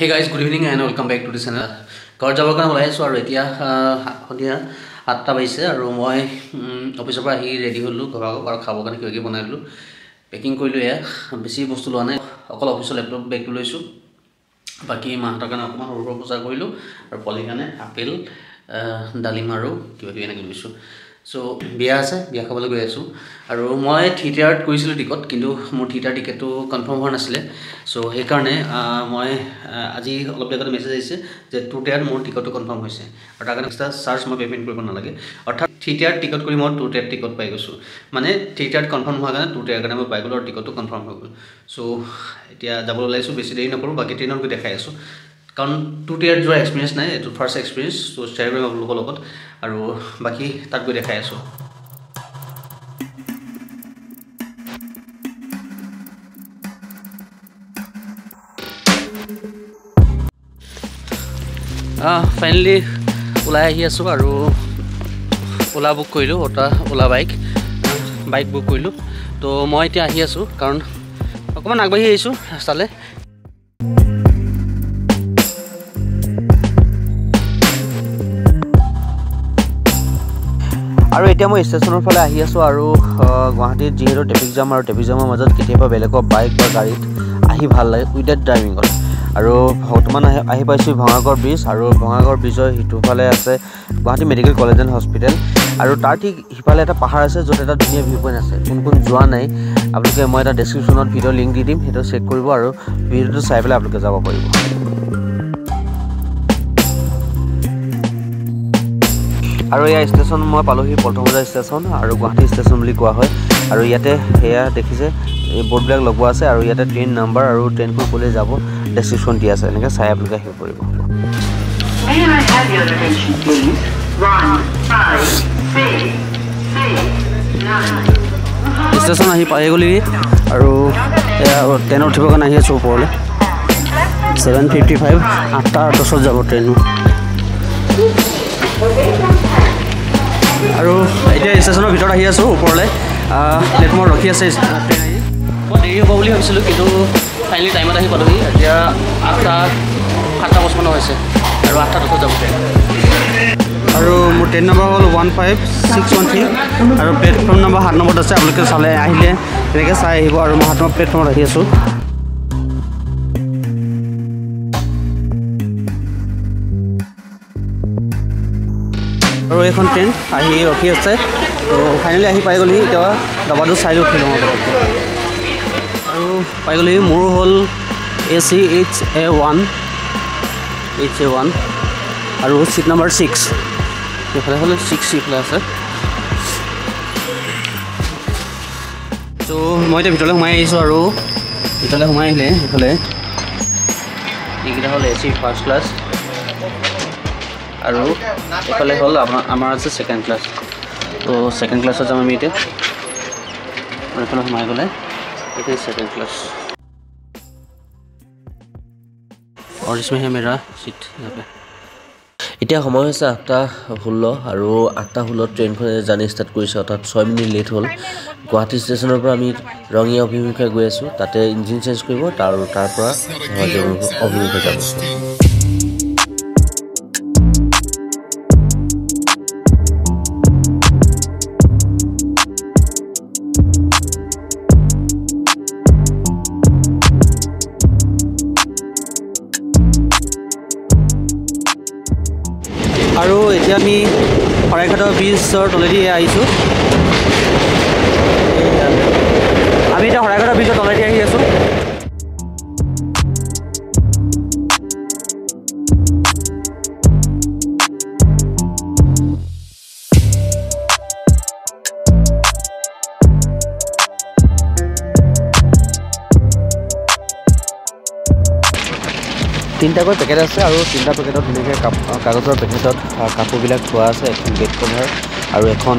হে guys good evening and welcome back to the channel ঘৰত যাবৰ কাৰণে ওলাই আছোঁ আৰু এতিয়া সন্ধিয়া সাতটা বাজিছে আৰু মই অফিচৰ পৰা আহি ৰেডি হ'লোঁ ঘৰৰ আৰু খাবৰ কাৰণে কিবা কিবি বনাই দিলোঁ পেকিং কৰিলোঁ এয়া বেছি বস্তু লোৱা নাই অকল অফিচৰ লেপটপ বেগটো লৈছোঁ বাকী মাহঁতৰ কাৰণে অকণমান সৰু সৰু বজাৰ কৰিলোঁ আৰু পলিৰ কাৰণে আপেল ডালিম আৰু কিবা কিবি এনেকৈ লৈছোঁ চ' বিয়া আছে বিয়া খাবলৈ গৈ আছোঁ। আৰু মই থিয়েটাৰত কৰিছিলোঁ টিকট কিন্তু মোৰ থিয়েটাৰ টিকেটটো কনফাৰ্ম হোৱা নাছিলে। চ' সেইকাৰণে মই আজি অলপ আগতে মেছেজ আহিছে যে টু টেয়াৰত মোৰ টিকটটো কনফাৰ্ম হৈছে। আৰু তাৰ কাৰণে এক্সট্ৰা চাৰ্জ মই পে'মেণ্ট কৰিব নালাগে। অৰ্থাৎ থিয়েটাৰত টিকট কৰি মই টু টেয়াৰত টিকট পাই গৈছোঁ। মানে থিয়েটাৰত কনফাৰ্ম হোৱাৰ কাৰণে টু টেয়াৰ কাৰণে মই পাই গ'লোঁ আৰু টিকটটো কনফাৰ্ম হৈ গ'ল। চ' এতিয়া যাবলৈ ওলাইছোঁ বেছি দেৰি নকৰোঁ বাকী ট্ৰেইনত গৈ দেখাই আছোঁ। কাৰণ টু টিয়াৰত যোৱা এক্সপিৰিয়েঞ্চ নাই এইটো ফাৰ্ষ্ট এক্সপিৰিয়েঞ্চ চ' শ্বেয়াৰ কৰিম আপোনালোকৰ লগত। আৰু বাকী তাত গৈ দেখাই আছোঁ। ফাইনেলি ওলাই আহি আছোঁ আৰু অ'লা বুক কৰিলোঁ অ'টা অ'লা বাইক বাইক বুক কৰিলোঁ। তো মই এতিয়া আহি আছোঁ কাৰণ অকণমান আগবাঢ়ি আহিছোঁ ৰাস্তালৈ। আৰু এতিয়া মই ষ্টেচনৰ ফালে আহি আছোঁ আৰু গুৱাহাটীত যিহেতু ট্ৰেফিক জাম আৰু ট্ৰেফিক জামৰ মাজত কেতিয়াবা বেলেগৰ বাইক বা গাড়ীত আহি ভাল লাগে উইদাউট ড্ৰাইভিঙত আৰু বৰ্তমান আহি আহি পাইছোঁ ভঙাগড় ব্ৰিজ আৰু ভঙাগড় ব্ৰিজৰ সিটোফালে আছে Guwahati medical college and hospital আৰু তাৰ ঠিক সিফালে এটা পাহাৰ আছে য'ত এটা ধুনীয়া ভিউ পইণ্ট আছে। কোন কোন যোৱা নাই আপোনালোকে মই এটা ডেছক্ৰিপশ্যনত ভিডিঅ' লিংক দি দিম সেইটো চেক কৰিব আৰু ভিডিঅ'টো চাই পেলাই আপোনালোকে যাব পাৰিব। আৰু এয়া ষ্টেচন মই পালোহি পল্টন বজাৰ ষ্টেচন আৰু গুৱাহাটী ষ্টেচন বুলি কোৱা হয়। আৰু ইয়াতে সেয়া দেখিছে এই বৰ্ডবিলাক লগোৱা আছে আৰু ইয়াতে ট্ৰেইন নাম্বাৰ আৰু ট্ৰেইনখন ক'লৈ যাব ডেছক্ৰিপশ্যন দিয়া আছে। এনেকৈ চাই আপোনালোকে আহিব পাৰিব। ষ্টেচন আহি পাই গ'লি আৰু ট্ৰেইনত উঠিবৰ কাৰণে আহি আছোঁ ওপৰলৈ। ছেভেন ফিফটি ফাইভ আঠটা দহত যাব ট্ৰেইনো আৰু এতিয়া ষ্টেচনৰ ভিতৰত আহি আছোঁ ওপৰলৈ। প্লেটফৰ্মত ৰখি আছে ট্ৰেইন আহি। মই দেৰি হ'ব বুলি ভাবিছিলোঁ কিন্তু ফাইনেলি টাইমত আহি পালোহি। এতিয়া আঠটা সাতটা পঁচপন্ন হৈছে আৰু আঠটা দহত যাব ট্ৰেইন আৰু মোৰ ট্ৰেইন নম্বৰ হ'ল one five six one three আৰু প্লেটফৰ্ম নম্বৰ সাত নম্বৰত আছে আপোনালোকে চালে আহিলে তেনেকৈ চাই আহিব আৰু মই সাত নম্বৰ প্লেটফৰ্মত আহি আছোঁ। আৰু এইখন ট্ৰেইন আহি ৰখি আছে। তো ফাইনেলি আহি পাই গ'লহি এতিয়া দবাটো চাই উঠি লওঁ আৰু পাই গ'লহি মোৰ হ'ল A C H A one H A one আৰু ছিট নাম্বাৰ ছিক্স এইফালে হ'লে ছিক্স এইফালে আছে। ত' মই এতিয়া ভিতৰলৈ সোমাই আহিছোঁ আৰু। ভিতৰলৈ সোমাই আহিলে এইফালে। এইকেইটা হ'ল এ চি ফাৰ্ষ্ট ক্লাছ আৰু এইফালে হ'ল আমাৰ আমাৰ আছে ছেকেণ্ড ক্লাছ ত' ছেকেণ্ড ক্লাছত যাম আমি এতিয়া আৰু এইফালে সোমাই গ'লে এইটো ছেকেণ্ড ক্লাছ और इसमें है मेरा सीट यहाँ पे এতিয়া সময় হৈছে আঠটা ষোল্ল আৰু আঠটা ষোল্লত ট্ৰেইনখনে জাৰ্ণি ষ্টাৰ্ট কৰিছে অৰ্থাৎ ছয় মিনিট লেট হ'ল গুৱাহাটী ষ্টেচনৰ পৰা আমি ৰঙীয়া অভিমুখে গৈ আছোঁ তাতে ইঞ্জিন চেঞ্জ কৰিব তাৰ তাৰ পৰা ধেমাজি অভিমুখে যাব আৰু এতিয়া আমি শৰাইঘাটৰ ব্ৰিজৰ তলেদি আহিছোঁ। আমি এতিয়া শৰাইঘাটৰ ব্ৰিজৰ তলেদি আহি আছোঁ। তিনিটাকৈ পেকেট আছে আৰু তিনিটা পেকেটত ধুনীয়াকৈ কাগজৰ পেকেটত কাপোৰবিলাক থোৱা আছে এখন বেড কভাৰ আৰু এখন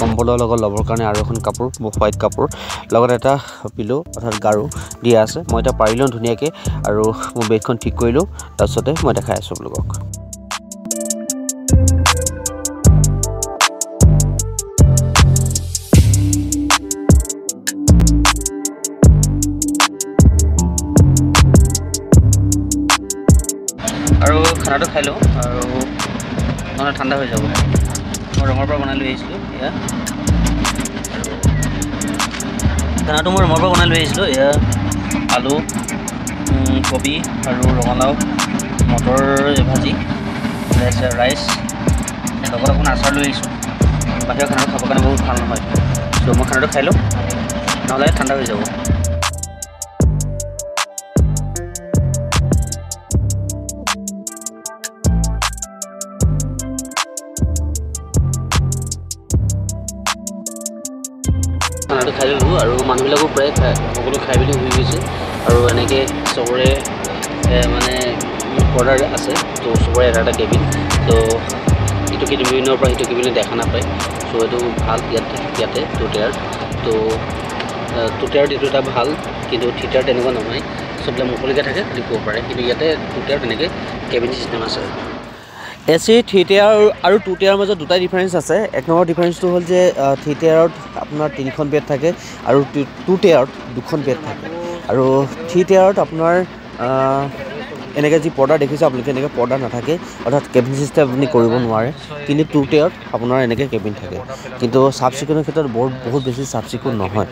কম্বলৰ লগত ল'বৰ কাৰণে আৰু এখন কাপোৰ হোৱাইট কাপোৰ। লগত এটা পিলো অৰ্থাৎ গাৰু দিয়া আছে। মই এতিয়া পাৰি লওঁ ধুনীয়াকৈ আৰু মোৰ বেডখন ঠিক কৰিলোঁ তাৰপিছতে মই দেখাই আছোঁ আপোনালোকক। খানাটো খাই লওঁ আৰু নহ'লে ঠাণ্ডা হৈ যাব। মই ৰঙৰ পৰা বনাই লৈ আহিছিলোঁ এয়া। খানাটো মই ৰুমৰ পৰা বনাই লৈ আহিছিলোঁ এয়া। আলু কবি আৰু ৰঙালাও মটৰ ভাজি ৰাইচ লগত অকণ আচাৰ লৈ আহিছোঁ। বাহিৰৰ খানাটো খাবৰ কাৰণে বহুত ভাল নহয়। চ' মই খানাটো খাই লওঁ নহ'লে ঠাণ্ডা হৈ যাব। খানাটো খাই ল'লোঁ আৰু মানুহবিলাকো প্ৰায় খাই সকলো খাই পিনি শুই গৈছে। আৰু এনেকৈ চবৰে মানে অৰ্ডাৰ আছে তো চবৰে এটা এটা কেবিন তো ইটো কেবিনৰ পৰা সিটো কেবিনে দেখা নাপায়। চ' এইটো ভাল ইয়াত ইয়াতে টুটেয়াৰ তো টুটেয়াৰত এইটো এটা ভাল কিন্তু থিয়েটাৰ তেনেকুৱা নহয়। চববিলাক মুকলিকৈ থাকে খালি ক'ব পাৰে। কিন্তু ইয়াতে টুটেয়াৰ তেনেকৈ কেবিন ছিষ্টেম আছে। এ চি থ্ৰী টিয়াৰ আৰু টু টিয়াৰৰ মাজত দুটাই ডিফাৰেঞ্চ আছে। এক নম্বৰ ডিফাৰেঞ্চটো হ'ল যে থ্ৰী টিয়াৰত আপোনাৰ তিনিখন বেড থাকে আৰু টু টিয়াৰত দুখন বেড থাকে। আৰু থ্ৰী টিয়াৰত আপোনাৰ এনেকৈ যি পৰ্দা দেখিছে আপোনালোকে এনেকৈ পৰ্দা নাথাকে। অৰ্থাৎ কেবিন ছিষ্টেম আপুনি কৰিব নোৱাৰে। কিন্তু টু টিয়াৰত আপোনাৰ এনেকৈ কেবিন থাকে। কিন্তু চাফ চিকুণৰ ক্ষেত্ৰত বৰ বহুত বেছি চাফ চিকুণ নহয়।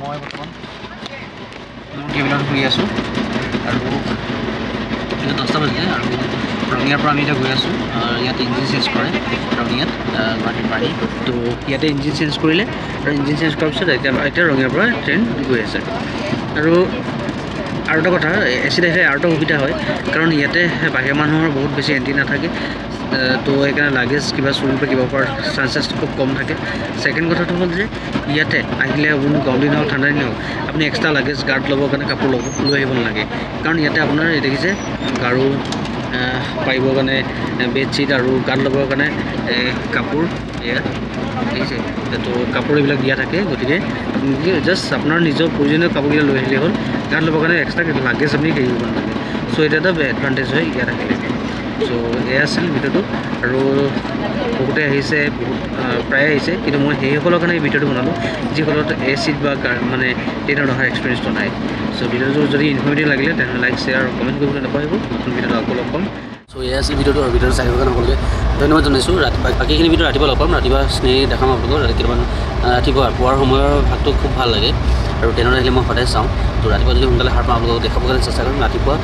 মই বৰ্তমান আছোঁ। আৰু এতিয়া দহটা বাজিলে আৰু ৰঙিয়াৰ পৰা আমি এতিয়া গৈ আছোঁ ইয়াত ইঞ্জিন চেঞ্জ কৰে ৰঙিয়াত গুৱাহাটীৰ পাৰি তো ইয়াতে ইঞ্জিন চেঞ্জ কৰিলে আৰু ইঞ্জিন চেঞ্জ কৰাৰ পিছত এতিয়া এতিয়া ৰঙিয়াৰ পৰা ট্ৰেইন গৈ আছে। আৰু আৰু এটা কথা এ চিত আহিলে আৰু এটা সুবিধা হয় কাৰণ ইয়াতে বাহিৰৰ মানুহৰ বহুত বেছি এণ্ট্ৰি নাথাকে। তো সেইকাৰণে লাগেজ কিবা চুৰি পৰা কিবা পৰা চান্সেছটো খুব কম থাকে। ছেকেণ্ড কথাটো হ'ল যে ইয়াতে আহিলে আপুনি গৰম দিন হওক ঠাণ্ডা দিন হওক আপুনি এক্সট্ৰা লাগেজ গাৰ্ড ল'বৰ কাৰণে কাপোৰ ল'ব লৈ আহিব নালাগে। কাৰণ ইয়াতে আপোনাৰ দেখিছে গাৰু পাৰিবৰ কাৰণে বেডশ্বীট আৰু গাৰ্ড ল'বৰ কাৰণে কাপোৰ এয়া দেখিছে তো কাপোৰ এইবিলাক দিয়া থাকে গতিকে জাষ্ট আপোনাৰ নিজৰ প্ৰয়োজনীয় কাপোৰকেইটা লৈ আহিলে হ'ল গাৰ্ড ল'বৰ কাৰণে এক্সট্ৰা লাগেজ আপুনি হেৰি কৰিব নালাগে। চ' এইটো এটা এডভান্টেজ হয় ইয়াত আহিলে। চ' এয়া আছিল ভিডিঅ'টো আৰু বহুতে আহিছে বহুত প্ৰায়ে আহিছে। কিন্তু মই সেইসকলৰ কাৰণে এই ভিডিঅ'টো বনালোঁ যিসকলত এ চিত বা মানে ট্ৰেইনত অহাৰ এক্সপিৰিয়েঞ্চটো নাই। চ' ভিডিঅ'টো যদি ইনফৰ্মেটিভ লাগিলে তেনেহ'লে লাইক শ্বেয়াৰ আৰু কমেণ্ট কৰিবলৈ নাপাহৰিব। নতুন ভিডিঅ'টো আকৌ লগ পাম। চ' এয়া আছিল ভিডিঅ'টো আৰু ভিডিঅ'টো চাই কাৰণে সকলোকে ধন্যবাদ জনাইছোঁ। ৰাতিপুৱা বাকীখিনি ভিডিঅ' ৰাতিপুৱা লগ পাম। ৰাতিপুৱা স্নেহ দেখাম আপোনালোকক। ৰাতি কেইটামান ৰাতিপুৱা পুৱাৰ সময়ৰ ভাগটো খুব ভাল লাগে। আৰু ট্ৰেইনত আহিলে মই সদায় চাওঁ। তো ৰাতিপুৱা যদি সোনকালে সাৰ পাওঁ আপোনালোকক দেখাবৰ কাৰণে চেষ্টা কৰিম। ৰাতিপুৱা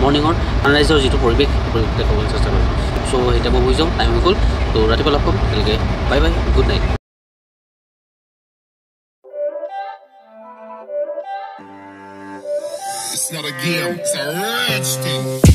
মৰ্ণিঙৰ ছানৰাইজৰ যিটো পৰিৱেশ পৰিৱেশ দেখাবলৈ চেষ্টা কৰিম। চ' এতিয়া মই বুজি যাওঁ টাইম হৈ গ'ল। তো ৰাতিপুৱা লগ পাম। তেনেকৈ bye bye good night It's not a game, it's a rich thing.